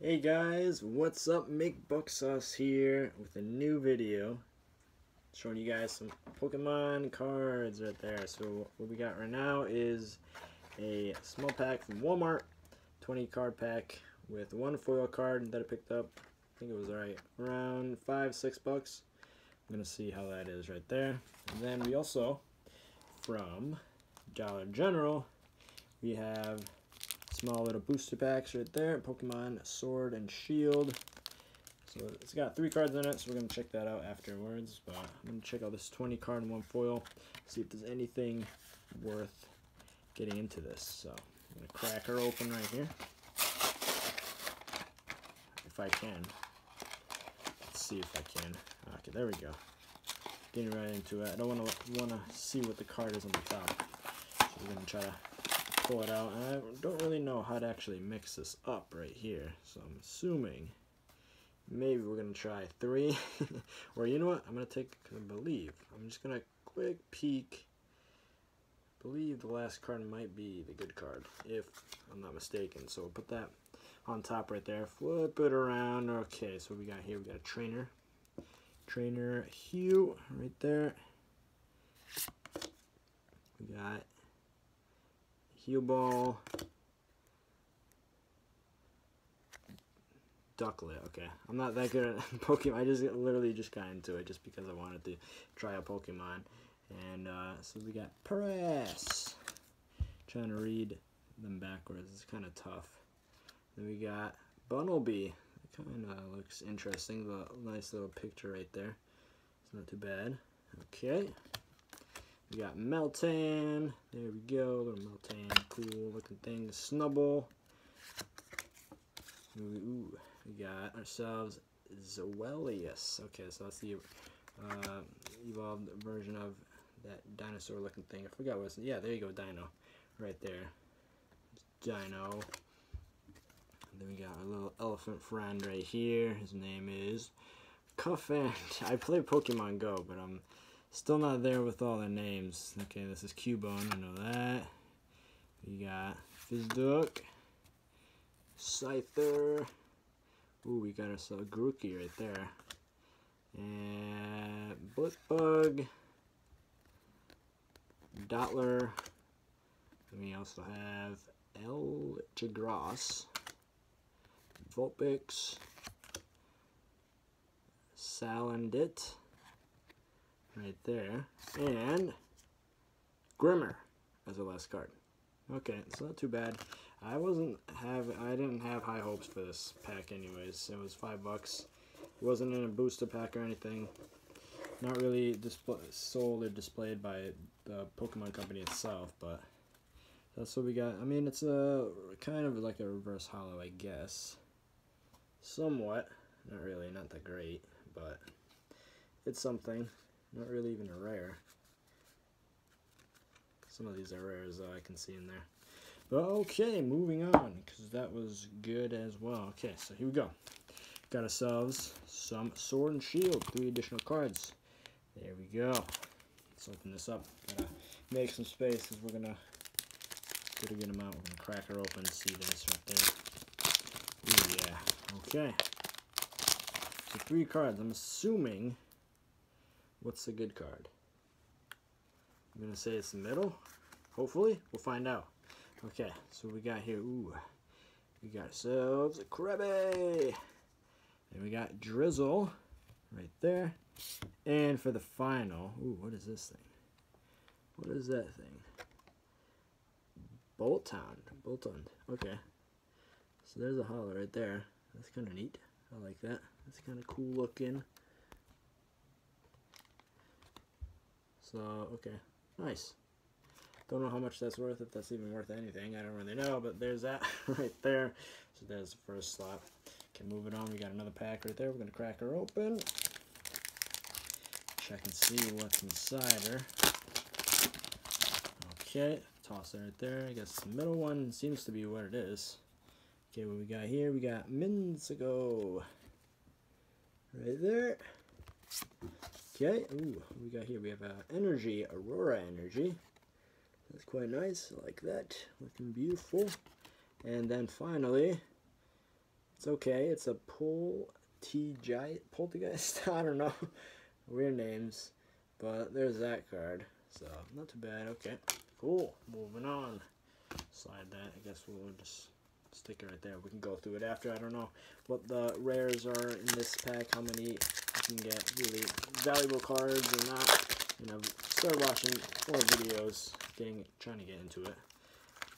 Hey guys, what's up? McBuck Sauce here with a new video showing you guys some Pokemon cards right there. So what we got right now is a small pack from Walmart, 20 card pack with one foil card that I picked up. I think it was right around five, six bucks. I'm gonna see how that is right there. And then we also from Dollar General we have small little booster packs right there. Pokemon Sword and Shield. So it's got three cards in it, so we're going to check that out afterwards. But I'm going to check out this 20 card and one foil, see if there's anything worth getting into this. So I'm going to crack her open right here. If I can. Let's see if I can. Okay, there we go. Getting right into it. I don't want to want to see what the card is on the top. So we're going to try to pull it out. I don't really know how to actually mix this up right here. So I'm assuming maybe we're to try three. or you know what? I'm to take, I believe, I'm just to quick peek. believe the last card might be the good card, if I'm not mistaken. So we'll put that on top right there. Flip it around. Okay, so we got here, we got a trainer. Trainer Hugh right there. We got Heal Ball. Ducklett, okay. I'm not that good at Pokemon. I just literally just got into it just because I wanted to try a Pokemon. And uh, so we got Press. Trying to read them backwards. It's kind of tough. Then we got Bunnelby. Kind of looks interesting. The nice little picture right there. It's not too bad. Okay. We got Meltan. There we go. Little Meltan. Cool looking thing. Snubbull. Ooh, we got ourselves Zweilous. Okay, so that's the uh, evolved version of that dinosaur looking thing. I forgot what. Yeah, there you go, Deino. Right there. Deino. And then we got our little elephant friend right here. His name is Cufant. I play Pokemon Go, but I'm Still not there with all the names. Okay, this is Cubone, I know that. We got Fizzduck, Scyther. Ooh, we got ourselves a Grookey right there. And Blipbug, Dottler. And we also have El Chagras, Vulpix, Salandit right there. And Grimer as the last card. Okay, it's not too bad. I wasn't have I didn't have high hopes for this pack anyways. It was five bucks. It wasn't in a booster pack or anything. Not really display, sold or displayed by the Pokemon company itself, but that's what we got. I mean, it's a kind of like a reverse hollow, I guess. Somewhat. Not really, not that great, but it's something. Not really even a rare. Some of these are rares though I can see in there. But okay, moving on, because that was good as well. Okay, so here we go. Got ourselves some Sword and Shield, three additional cards. There we go. Let's open this up. Gotta make some space because we're gonna get a good amount. We're gonna crack her open see this right there. Ooh, yeah. Okay. So three cards. I'm assuming What's the good card? I'm going to say it's the middle. Hopefully. We'll find out. Okay, so we got here. Ooh. We got ourselves a Krabby. And we got Drizzile right there. And for the final, ooh, what is this thing? What is that thing? Boltund. Boltund. Okay. So there's a hollow right there. That's kind of neat. I like that. That's kind of cool looking. So, okay, nice. Don't know how much that's worth, if that's even worth anything. I don't really know, but there's that right there. So there's the first slot. Move it on. We got another pack right there. We're going to crack her open. Check and see what's inside her. Okay, toss it right there. I guess the middle one seems to be what it is. Okay, what we got here? We got Minzago. Right there. Okay, ooh, we got here, we have uh, Energy, Aurora Energy. That's quite nice, like that, looking beautiful. And then finally, It's okay. It's a pull T Poltergeist. I don't know. Weird names. But there's that card. So not too bad. Okay. Cool. Moving on. Slide that. I guess we'll just stick it right there. We can go through it after. I don't know what the rares are in this pack, how many you can get really valuable cards or not. And I've started watching more videos, getting trying to get into it.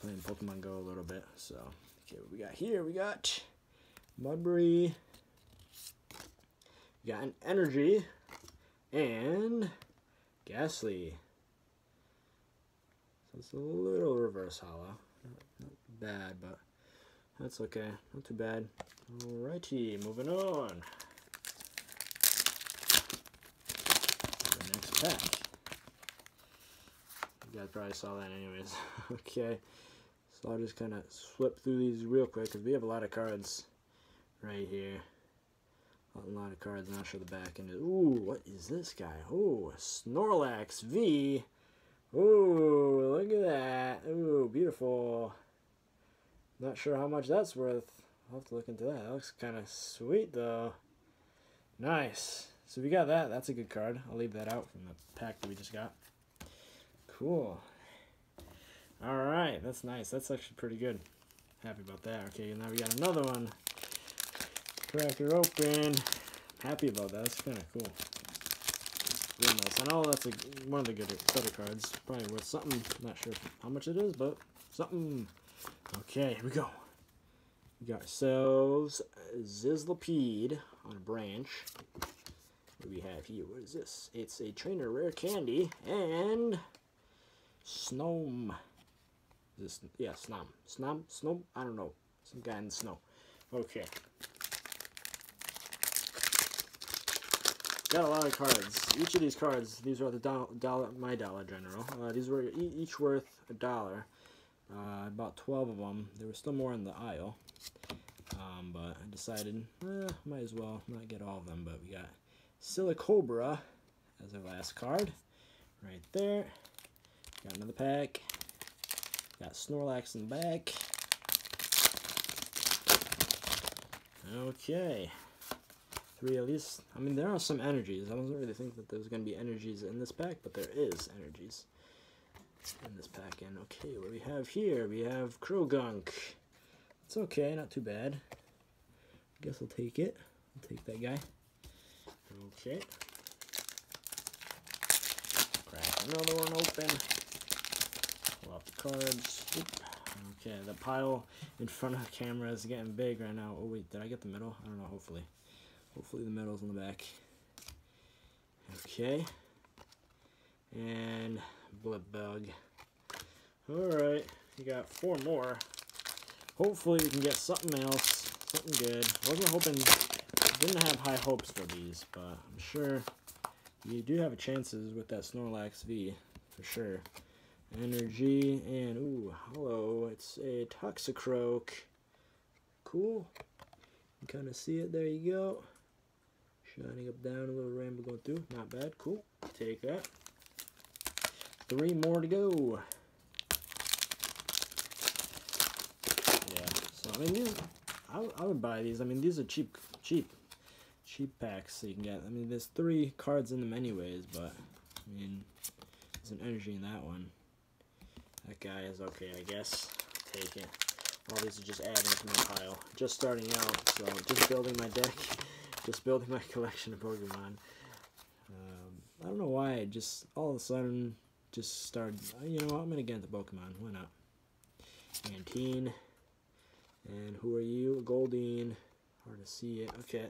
Playing Pokemon Go a little bit. So okay, we got here? We got Mudbray. We got an energy and Gastly. So it's a little reverse hollow. Not bad, but that's okay. Not too bad. Alrighty, moving on. You guys probably saw that anyways. okay. So I'll just kind of flip through these real quick because we have a lot of cards right here. A lot of cards, I'll show the back end. Is. Ooh, what is this guy? Ooh, Snorlax V. Ooh, look at that. Ooh, beautiful. Not sure how much that's worth. I'll have to look into that. That looks kind of sweet, though. Nice. So we got that. That's a good card. I'll leave that out from the pack that we just got. Cool. Alright, that's nice. That's actually pretty good. Happy about that. Okay, and now we got another one. Crack her open. Happy about that. That's kind of cool. Real nice. I know that's a, one of the good, better cards. Probably worth something. I'm Not sure how much it is, but something. Okay, here we go. We got ourselves Sizzlipede on a branch. We have here? What is this? It's a trainer rare candy and Snom. This yeah, Snom. Snom? Snom? I don't know. Some guy in the snow. Okay. Got a lot of cards. Each of these cards, these are the dollar, dollar my Dollar General. Uh, these were each worth a dollar. Uh, I bought 12 of them. There were still more in the aisle. Um, but I decided, eh, might as well not get all of them. But we got Silicobra as our last card. Right there. Got another pack. Got Snorlax in the back. Okay. Three at least. I mean, there are some energies. I wasn't really thinking that there was going to be energies in this pack, but there is energies in this pack. And okay, what we have here? We have Croagunk. It's okay, not too bad. I guess I'll take it. I'll take that guy. Okay. Crack another one open. Pull the cards. Oop. Okay, the pile in front of the camera is getting big right now. Oh wait, did I get the middle? I don't know, hopefully. Hopefully the middle's in the back. Okay. And Blipbug. Alright, you got four more. Hopefully we can get something else, something good. Wasn't hoping, didn't have high hopes for these, but I'm sure you do have a chances with that Snorlax V, for sure. Energy, and ooh, hello, it's a Toxicroak. Cool. You kind of see it, there you go. Shining up down, a little rainbow going through. Not bad, cool. Take that. Three more to go. Yeah, so I mean, these, I, I would buy these. I mean, these are cheap, cheap, cheap packs so you can get. I mean, there's three cards in them anyways, but I mean, there's an energy in that one. That guy is okay, I guess. Take it. All these are just adding to my pile. Just starting out, so just building my deck. Just building my collection of Pokemon. Um, I don't know why, I just all of a sudden just started, you know I'm going to get into Pokemon. Why not? Antine. And who are you? Goldeen. Hard to see it. Okay.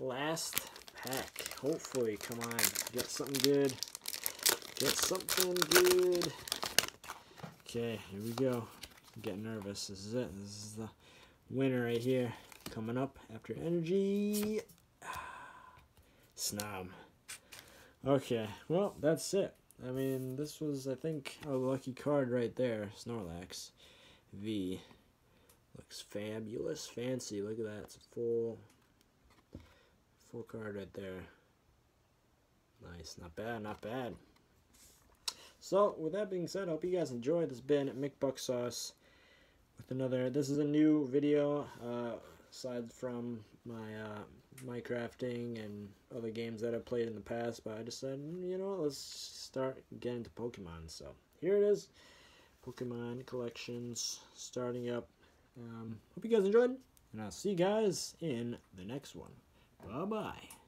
Last pack. Hopefully, come on. Get something good. Get something good. Okay, here we go. Getting nervous. This is it. This is the winner right here. Coming up after energy. Snob. Okay, well, that's it. I mean, this was, I think, a lucky card right there. Snorlax. V. Looks fabulous. Fancy. Look at that. It's full, full card right there. Nice. Not bad. Not bad. So, with that being said, I hope you guys enjoyed. This has been McBuck Sauce with another. This is a new video. Uh, aside from my uh, my crafting and other games that I've played in the past. But I decided, you know, let's start getting to Pokemon. So here it is, Pokemon collections starting up. Um, hope you guys enjoyed, and I'll see you guys in the next one. Bye bye.